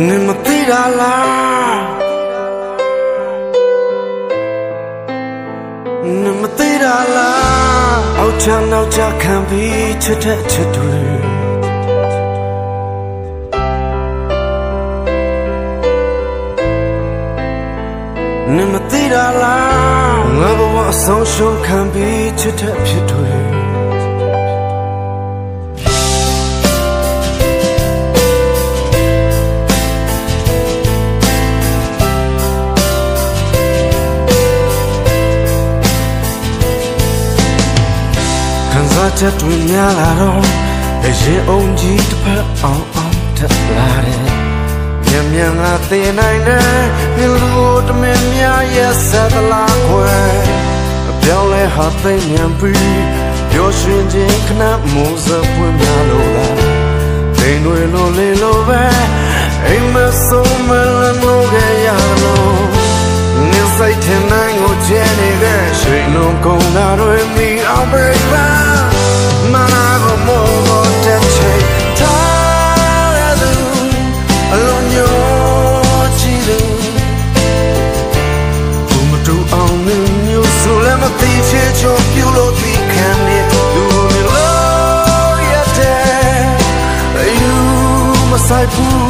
နေမသိတာလားနေမသိတာလားအောက်ချမ်းနောက်ချခံပြီးချစ်တဲ့ချစ်တွေနေမသိတာလားငါဘဝအဆုံးရှုံးခံပြီးချစ်တဲ့ဖြစ်တွေ ချက်တွေများလာတော့အရင်အောင်ကြီးတစ်ဖက်အောင်အောင်ထက်လာတယ်မြန်မြန်ငါသိနိုင်တယ်ဒီလိုတမင်များရဲ့ဆက်သလားခွဲအပြောင်းလဲဟာသိဉဏ်ပြီးပျော်ရွှင်ခြင်းခဏမိုးစပွင့်များလို့လားတိမ်တွေလိုလေးလိုပဲအိမ်မဆုံးမလလို့ခဲ့ရလို့ငင်းစိတ်ထင်နိုင်ကိုကျဲနေတဲ့ရှိန်လုံးကုန်တာတွေမိ ဆိုင်ဘူး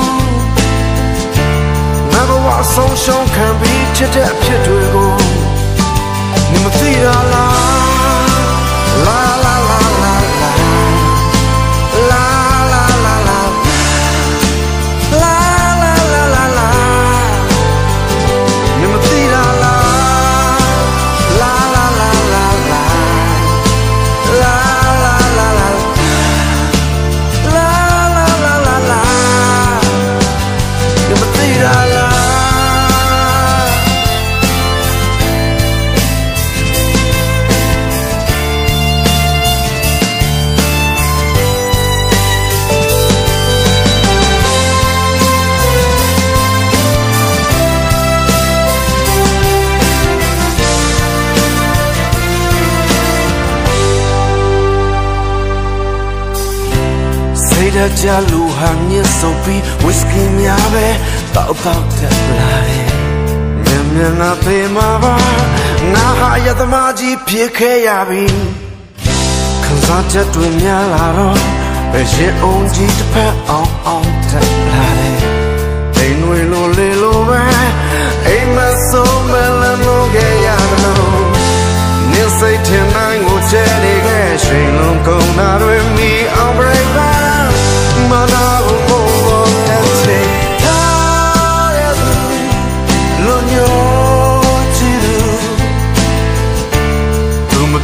ငါဘဝဆုံးရှုံးခံပြီးချစ်တဲ့အဖြစ်တွေကိုမသိရလား တဲ့ကြလူဟာမြစ်စုပ်ပြီးဝစ်ကီများပဲတောက်တောက်တက်လာတယ်မြန်မြန်ငါပေမှာပါငါဟာရသမားကြီးဖြစ်ခဲ့ရပြီခံစားချက်တွေများလာတော့ဘယ်ရင်အောင်ကြီးတစ်ဖက်အောင်အောင်တက်လာတယ်အိမ်တွေလိုလေလို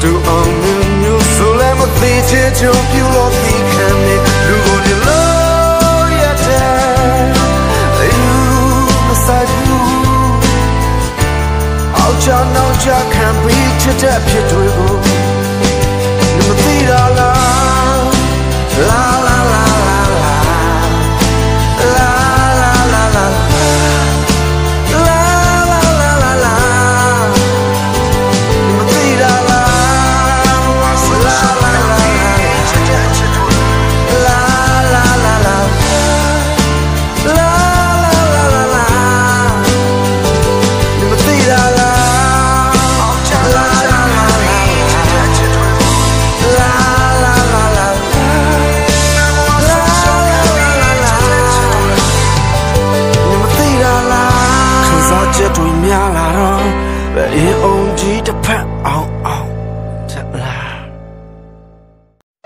တူအောင်မျိုးဆိုလည်းမသိချင်ချောပြလို့ဒီခံနေလူကိုဒီလို့ရတဲ့ယူမဆိုင်ဘူးအောက်ချနောက်ချခံပြီးချစ်တဲ့ဖြစ်တွေကိုမသိတာလားလာ ချ